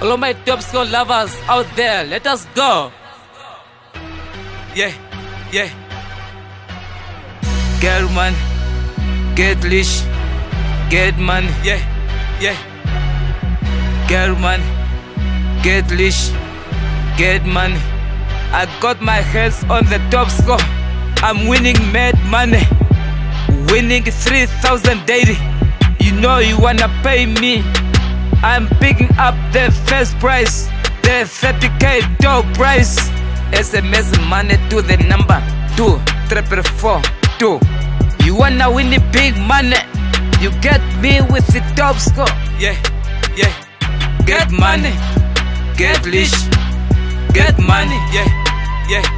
All of my top score lovers out there, let us go. Yeah, yeah. Get man, get leash, get man, yeah, yeah. Get man, get leash, get man. I got my hands on the top score. I'm winning mad money, winning 3000 daily. You know you wanna pay me. I'm picking up the first prize, the 30k top prize. SMS money to the number two triple four two. You wanna win the big money? You get me with the top score. Yeah, yeah. Get money, get leash, get money. Yeah, yeah.